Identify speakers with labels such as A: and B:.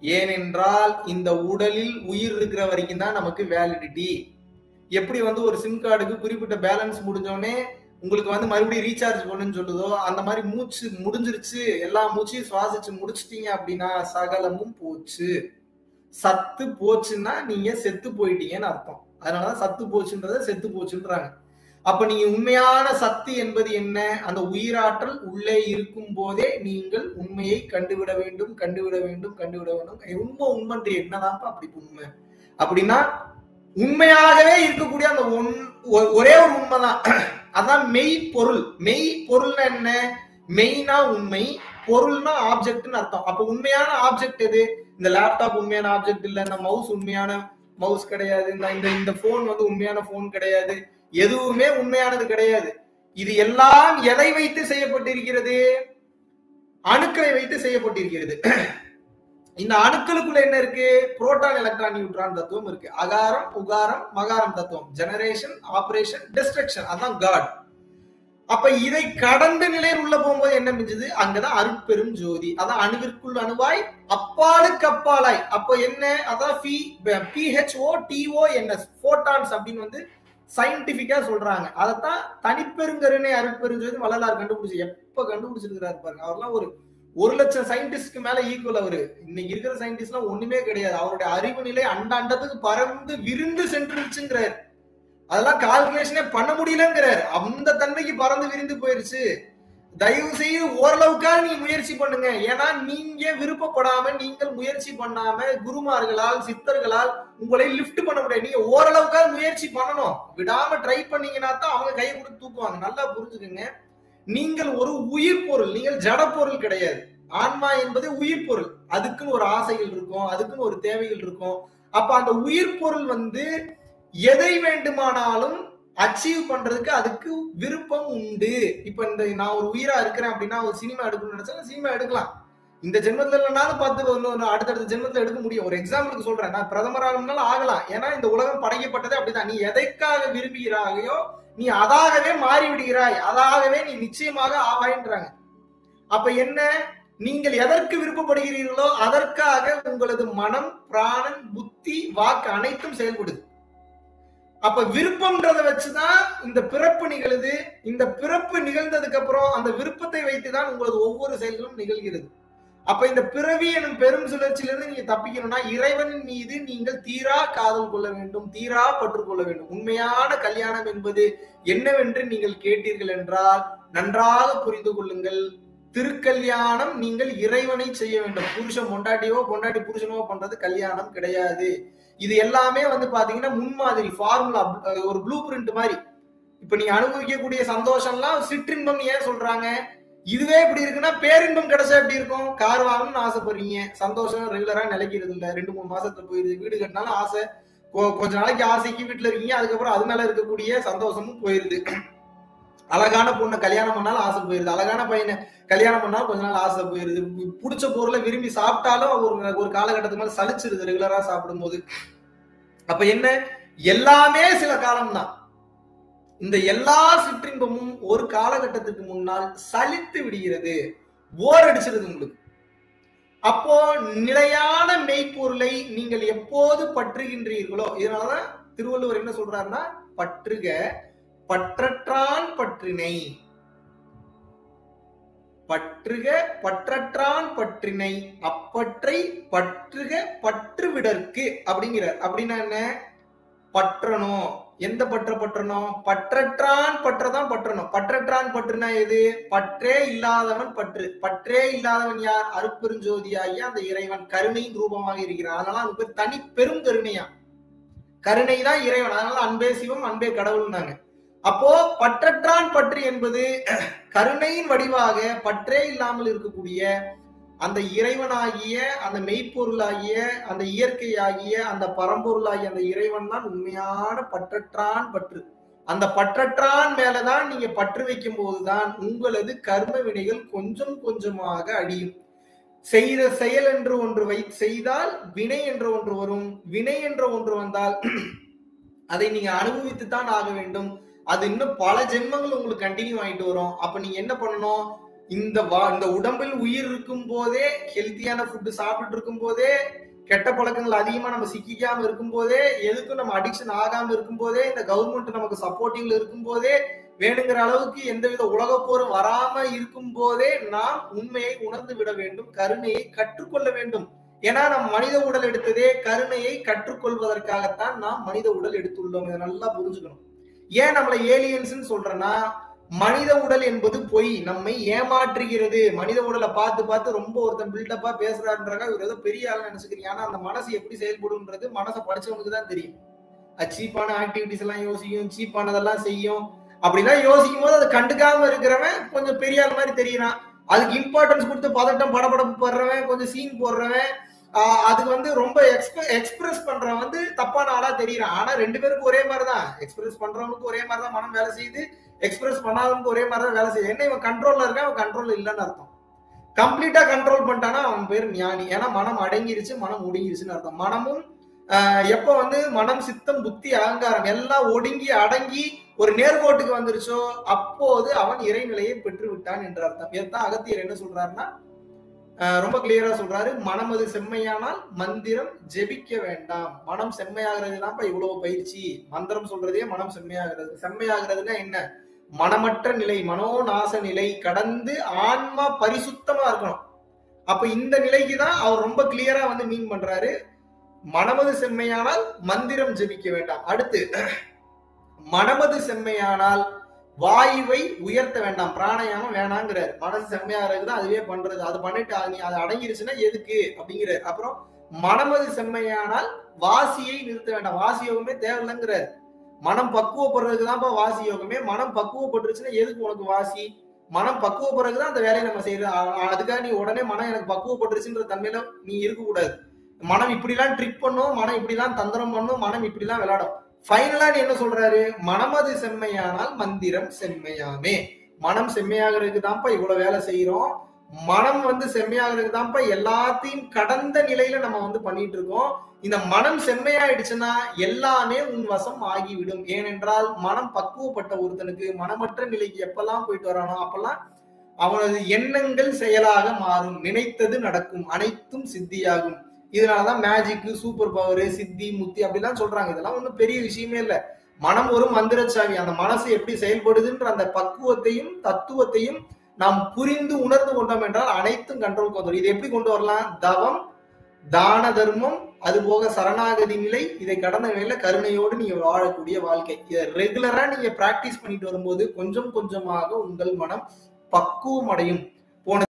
A: ஏனென்றால் இந்த உடலில் உயிர் இருக்கிற வரைக்கும் தான் நமக்கு வேலிடிட்டி எப்படி வந்து ஒரு சிம் கார்டுக்கு குறிப்பிட்ட பேலன்ஸ் முடிஞ்சோடனே உங்களுக்கு வந்து மறுபடியும் ரீசார்ஜ் பண்ணுன்னு சொல்லுதோ அந்த மாதிரி மூச்சு முடிஞ்சிருச்சு எல்லா மூச்சையும் சுவாசிச்சு முடிச்சிட்டீங்க அப்படின்னா சகலமும் போச்சு. சத்து போச்சுன்னா நீங்க செத்து போயிட்டீங்கன்னு அர்த்தம். அதனாலதான் சத்து போச்சுன்றத செத்து போச்சுன்றாங்க. அப்ப நீங்க உண்மையான சத்து என்பது என்ன? அந்த உயிராற்றல் உள்ளே இருக்கும் போதே நீங்கள் உண்மையை கண்டுவிட வேண்டும் கண்டுவிட வேண்டும் கண்டுவிட வேண்டும். உண்மை உண்மைன்ற என்னதான்ப்பா அப்படி உண்மை? அப்படின்னா உண்மையாகவே இருக்கக்கூடிய அந்த ஒன் ஒ- ஒரே ஒரு உண்மைதான். அதான் மெய் பொருள். மெய் பொருள்னா என்ன? மெய்னா உண்மை பொருள்னா ஆப்ஜெக்ட்னு அர்த்தம். அப்ப உண்மையான ஆப்ஜெக்ட் எது? இந்த லேப்டாப் உண்மையான ஆப்ஜெக்ட் இல்ல இந்த மவுஸ் உண்மையான மவுஸ் கிடையாது இந்த இந்த இந்த போன் வந்து உண்மையான போன் கிடையாது. எதுவுமே உண்மையானது கிடையாது. இது எல்லாம் எதை வைத்து செய்யப்பட்டிருக்கிறது? அணுக்களை வைத்து செய்யப்பட்டிருக்கிறது. இந்த அணுக்களுக்குள்ள என்ன இருக்கு? புரோட்டான் எலக்ட்ரான் நியூட்ரான் தத்துவம் இருக்கு. அகாரம் உகாரம் மகாரம் தத்துவம். ஜெனரேஷன் ஆபரேஷன் டிஸ்ட்ரக்ஷன் அதான் காட் அப்ப இதை கடந்த நிலையில் உள்ள போகும்போது என்ன மிஞ்சுது? அங்கதான் அருட்பெரும் ஜோதி. அதான் அணுவிற்குள் அணுவாய் அப்பாலுக்கு அப்பாலாய். அப்ப என்ன? அதான் பிஹெச்ஓ டிஓஎன்எஸ் போட்டான்ஸ் அப்படின்னு வந்து சயின்டிபிக்கா சொல்றாங்க. அதைத்தான் தனிப்பெருங்கருணை அருட்பெருஞ்சோதி வள்ளலார் கண்டுபிடிச்சு எப்ப கண்டுபிடிச்சிருக்கிறாரு பாருங்க. அவர்லாம் ஒரு ஒரு லட்சம் சயின்டிஸ்ட்க்கு மேல ஈக்குவல் அவரு. இன்னைக்கு இருக்கிற சயின்டிஸ்ட்லாம் ஒண்ணுமே கிடையாது. அவருடைய அறிவு நிலை அண்டாண்டத்துக்கு பறந்து விரிந்து சென்றுருச்சுங்கிறாரு. அதெல்லாம் கால்குலேஷனே பண்ண முடியலங்கிறாரு. அந்த தன்மைக்கு பறந்து விரிந்து போயிருச்சு. தயவு செய்து ஓரளவுக்காக நீ முயற்சி பண்ணுங்க. ஏன்னா நீங்க விருப்பப்படாம நீங்கள் முயற்சி பண்ணாம குருமார்களால் சித்தர்களால் உங்களை லிஃப்ட் பண்ண முடியாது. நீங்க ஓரளவுக்காக முயற்சி பண்ணணும். விடாம ட்ரை பண்ணீங்கன்னா தான் அவங்க கையை கொடுத்து தூக்குவாங்க. நல்லா புரிஞ்சுக்கோங்க. நீங்கள் ஒரு உயிர் பொருள் நீங்கள் ஜட பொருள் கிடையாது. ஆன்மா என்பது உயிர் பொருள். அதுக்குன்னு ஒரு ஆசைகள் இருக்கும் அதுக்குன்னு ஒரு தேவைகள் இருக்கும். அப்ப அந்த உயிர் பொருள் வந்து எதை வேண்டுமானாலும் அச்சீவ் பண்றதுக்கு அதுக்கு விருப்பம் உண்டு. இப்ப இந்த நான் ஒரு உயிரா இருக்கிறேன் அப்படின்னா ஒரு சினிமா எடுக்கணும்னு நினைச்சா சினிமா எடுக்கலாம். இந்த ஜென்மத்துல இல்லைனாலும் பார்த்து ஒண்ணு அடுத்தடுத்த ஜென்மத்துல எடுக்க முடியும். ஒரு எக்ஸாம்பிளுக்கு சொல்றேன். நான் பிரதமர் ஆகணும்னாலும் ஆகலாம். ஏன்னா இந்த உலகம் படைக்கப்பட்டதே அப்படிதான். நீ எதைக்காக விரும்புகிறாயோ நீ அதாகவே மாறி விடுகிறாய் அதாகவே நீ நிச்சயமாக ஆவாயின்றாங்க. அப்ப என்ன? நீங்கள் எதற்கு விருப்பப்படுகிறீர்களோ அதற்காக உங்களது மனம் பிராணன் புத்தி வாக்கு அனைத்தும் செயல்படுது. அப்ப விருப்பம்ன்றத வச்சுதான் இந்த பிறப்பு நிகழுது. இந்த பிறப்பு நிகழ்ந்ததுக்கு அப்புறம் அந்த விருப்பத்தை வைத்துதான் உங்களது ஒவ்வொரு செயல்களும் நிகழ்கிறது. அப்ப இந்த பிறவி எனும் பெரும் சுழற்சியிலிருந்து நீங்க தப்பிக்கணும்னா இறைவனின் மீது நீங்கள் தீரா காதல் கொள்ள வேண்டும் தீரா பற்றுக்கொள்ள வேண்டும். உண்மையான கல்யாணம் என்பது என்னவென்று நீங்கள் கேட்டீர்கள் என்றால் நன்றாக புரிந்து கொள்ளுங்கள். திருக்கல்யாணம் நீங்கள் இறைவனை செய்ய வேண்டும். புருஷன் பொண்டாட்டியோ பொண்டாட்டி புருஷனோ பண்றது கல்யாணம் கிடையாது. இது எல்லாமே வந்து பாத்தீங்கன்னா முன்மாதிரி ஃபார்முலா ஒரு ப்ளூ பிரிண்ட் மாதிரி. இப்ப நீங்க அனுபவிக்கக்கூடிய சந்தோஷம்லாம் சிற்றின்பம் ஏன் சொல்றாங்க? இதுவே இப்படி இருக்குன்னா பேரின்பம் கிடைச்சா எப்படி இருக்கும்? கார் வாங்கணும்னு ஆசைப்படுறீங்க. சந்தோஷம் ரெகுலரா நிலைக்கிறது இல்ல. ரெண்டு மூணு மாசத்துல போயிருது. வீடு கட்டினாலும் ஆசை. கொ- கொஞ்ச நாளைக்கு ஆசைக்கு வீட்டுல இருக்கீங்க. அதுக்கப்புறம் அது மேல இருக்கக்கூடிய சந்தோஷமும் போயிருது. அழகான பொண்ணை கல்யாணம் பண்ணாலும் ஆசை போயிருது. அழகான பையனை கல்யாணம் பண்ணாலும் கொஞ்ச நாள் ஆசை போயிருது. பிடிச்ச பொருளை விரும்பி சாப்பிட்டாலும் ஒரு ஒரு காலகட்டத்துக்கு மேலே சலிச்சிருது ரெகுலரா சாப்பிடும்போது. அப்ப என்ன? எல்லாமே சில காலம்தான். இந்த எல்லா சிற்றின்பமும் ஒரு காலகட்டத்துக்கு முன்னால் சலித்து விடுகிறது. போர் அடிச்சிருது உங்களுக்கு. அப்போ நிலையான மெய்ப்பொருளை நீங்கள் எப்போது பற்றுகின்றீர்களோ இதனாலதான் திருவள்ளுவர் என்ன சொல்றாருன்னா பற்றுக பற்றற்றான் பற்றினை. பற்றுக பற்றற்றான் பற்றினை அப்பற்றை பற்றுக பற்று விடற்கு அப்படிங்கிறார் அப்படின்னா என்ன? பற்றணும். எந்த பற்ற பற்றணும்? பற்றற்றான் பற்றதான் பற்றணும். பற்றற்றான் பற்றுனா எது? பற்றே இல்லாதவன் பற்று. பற்றே இல்லாதவன் யார்? அருப்பெருஞ்சோதியாகிய அந்த இறைவன். கருணையின் ரூபமாக இருக்கிறான். அதனால அவனுக்கு பேர் தனி பெரும் கருணையா கருணை தான் இறைவன். அதனால அன்பே சிவம் அன்பே கடவுள்னாங்க. அப்போ பற்றற்றான் பற்று என்பது கருணையின் வடிவாக பற்றே இல்லாமல் இருக்கக்கூடிய அந்த இறைவனாகிய அந்த மெய்ப்பொருளாகிய அந்த இயற்கையாகிய அந்த பரம்பொருளாகிய அந்த இறைவன் தான் உண்மையான பற்றற்றான் பற்று. அந்த பற்றற்றான் மேலதான் நீங்க பற்று வைக்கும் போதுதான் உங்களது கர்ம வினைகள் கொஞ்சம் கொஞ்சமாக அடியும் செய்த செயல் என்று ஒன்று வை செய்தால் வினை என்ற ஒன்று வரும். வினை என்ற ஒன்று வந்தால் அதை நீங்க அனுபவித்துத்தான் ஆக வேண்டும். அது இன்னும் பல ஜென்மங்கள் உங்களுக்கு கண்டினியூ ஆகிட்டு வரும். அப்ப நீங்க என்ன பண்ணணும்? இந்த இந்த உடம்பில் உயிர் இருக்கும் போதே ஹெல்த்தியான ஃபுட்டு சாப்பிட்டு இருக்கும் போதே கெட்ட பழக்கங்கள் அதிகமா நம்ம சிக்கிக்காம இருக்கும் போதே எதுக்கும் நம்ம அடிக்ஷன் ஆகாம இருக்கும் போதே இந்த கவர்மெண்ட் நமக்கு சப்போர்ட்டிவ்ல இருக்கும் போதே வேணுங்கிற அளவுக்கு எந்தவித உலக போரும் வராம இருக்கும் போதே நாம் உண்மையை உணர்ந்து விட வேண்டும் கருணையை கற்றுக்கொள்ள வேண்டும். ஏன்னா நம் மனித உடல் எடுத்ததே கருணையை கற்றுக்கொள்வதற்காகத்தான் நாம் மனித உடல் எடுத்துள்ளோம். இதை நல்லா புரிஞ்சுக்கணும். ஏன் நம்மளை ஏலியன்ஸ் சொல்றேன்னா மனித உடல் என்பது பொய் நம்மை ஏமாற்றுகிறது. மனித உடலை பார்த்து பார்த்து ரொம்ப ஒருத்தன் பில்டப்பா பேசுறாருன்றக்கா இவர் ஏதோ பெரிய ஆள் நினைச்சுக்கிறீங்க. ஆனா அந்த மனசு எப்படி செயல்படும்ன்றது மனசை படிச்சவனுக்கு தான் தெரியும். சீப்பான ஆக்டிவிட்டிஸ் எல்லாம் யோசிக்கும் சீப்பானதெல்லாம் செய்யும். அப்படிலாம் யோசிக்கும் போது அதை கண்டுக்காம இருக்கிறவன் கொஞ்சம் பெரிய ஆள் மாதிரி தெரியறான். அதுக்கு இம்பார்ட்டன்ஸ் கொடுத்து பதட்டம் படபடப்பு போடுறவன் கொஞ்சம் சீன் போடுறவன் அதுக்கு வந்து ரொம்ப எக்ஸ்பிரஸ் பண்றவன் வந்து தப்பான ஆளா தெரியறான். ஆனா ரெண்டு பேருக்கும் ஒரே மாதிரி தான் எக்ஸ்பிரஸ் பண்றவனுக்கு ஒரே மாதிரி தான் மனம் வேலை செய்யுது. எக்ஸ்பிரஸ் பண்ணாதவனுக்கு ஒரே மாதிரி தான் வேலை செய்யுது. என்ன இவன் கண்ட்ரோல்ல இருக்கான்? அவன் கண்ட்ரோல் இல்லைன்னு அர்த்தம். கம்ப்ளீட்டா கண்ட்ரோல் பண்ணிட்டானா அவன் பேர் ஞானி. ஏன்னா மனம் அடங்கிருச்சு மனம் ஒடுங்கிருச்சுன்னு அர்த்தம். மனமும் எப்ப வந்து மனம் சித்தம் புத்தி அகங்காரம் எல்லாம் ஒடுங்கி அடங்கி ஒரு நேர்கோட்டுக்கு வந்துருச்சோ அப்போது அவன் இறைநிலையை பெற்று விட்டான் என்ற அர்த்தம். இதுதான் அகத்தியர் என்ன சொல்றாருன்னா ரொம்ப கிளியரா சொல்றாரு. மனமது செம்மையானால் மந்திரம் ஜெபிக்க வேண்டாம். மனம் செம்மையாகிறது தான் இவ்வளவு பயிற்சி. மந்திரம் சொல்றதே மனம் செம்மையாகிறது. செம்மையாகிறதுனா என்ன? மனமற்ற நிலை மனோநாச நிலை கடந்து ஆன்மா பரிசுத்தமா இருக்கணும். அப்ப இந்த நிலைக்கு தான் அவர் ரொம்ப கிளியரா வந்து மீன் பண்றாரு. மனமது செம்மையானால் மந்திரம் ஜெபிக்க வேண்டாம். அடுத்து மனமது செம்மையானால் வாயுவை உயர்த்த வேண்டாம். பிராணாயாமம் வேணாங்கிறார். மனசு செம்மையா இருக்குது? அதுவே பண்றது. அது பண்ணிட்டு நீ அது அடங்கிருச்சுன்னா எதுக்கு? அப்படிங்கிறார். அப்புறம் மனமது செம்மையானால் வாசியை நிறுத்த வேண்டாம். வாசி யோகமே தேவையில்லைங்கிறார். மனம் பக்குவப்படுறதுக்கு தான்ப்பா வாசி யோகமே. மனம் பக்குவப்பட்டுருச்சுன்னா எதுக்கு உனக்கு வாசி? மனம் பக்குவப்படுறதுக்கு தான் அந்த வேலையை நம்ம செய்யறோம் அதுக்காக நீ உடனே மனம் எனக்கு பக்குவப்பட்டுருச்சுன்ற தன்மையில நீ இருக்கக்கூடாது. மனம் இப்படிலாம் ட்ரிக் பண்ணும். மனம் இப்படிலாம் தந்திரம் பண்ணும். மனம் இப்படிலாம் விளையாடும். ஃபைனலா என்ன சொல்றாரு? மனமது செம்மையானால் மந்திரம் செம்மையாமே. மனம் செம்மையாகிறதுக்கு தான்ப்பா இவ்வளவு வேலை செய்யறோம் மனம் வந்து செம்மையாகிறதுக்கு தான்ப்பா எல்லாத்தையும் கடந்த நிலையில நம்ம வந்து பண்ணிட்டு இருக்கோம் இந்த மனம் செம்மையாயிடுச்சுன்னா எல்லாமே உன் வசம் ஆகிவிடும். ஏனென்றால் மனம் பக்குவப்பட்ட ஒருத்தனுக்கு மனமற்ற நிலைக்கு எப்பெல்லாம் போயிட்டு வரானோ அப்பெல்லாம் அவனது எண்ணங்கள் செயலாக மாறும். நினைத்தது நடக்கும். அனைத்தும் சித்தியாகும். இதனாலதான் மேஜிக் சூப்பர் பவர் சித்தி முத்தி அப்படிலாம் சொல்றாங்க. இதெல்லாம் ஒன்றும் பெரிய விஷயமே இல்லை. மனம் ஒரு மந்திரச்சாவி. அந்த மனசு எப்படி செயல்படுதுன்ற அந்த பக்குவத்தையும் தத்துவத்தையும் நாம் புரிந்து உணர்ந்து கொண்டோம் என்றால் அனைத்தும் கண்ட்ரோலுக்கு வந்துடும். இதை இது எப்படி கொண்டு வரலாம்? தவம் தான தர்மம் அது போக சரணாகதி நிலை இதை கடந்த நிலையில கருணையோடு நீங்க வாழக்கூடிய வாழ்க்கை. இதை ரெகுலரா நீங்க பிராக்டிஸ் பண்ணிட்டு வரும்போது கொஞ்சம் கொஞ்சமாக உங்கள் மனம் பக்குவம் அடையும். போன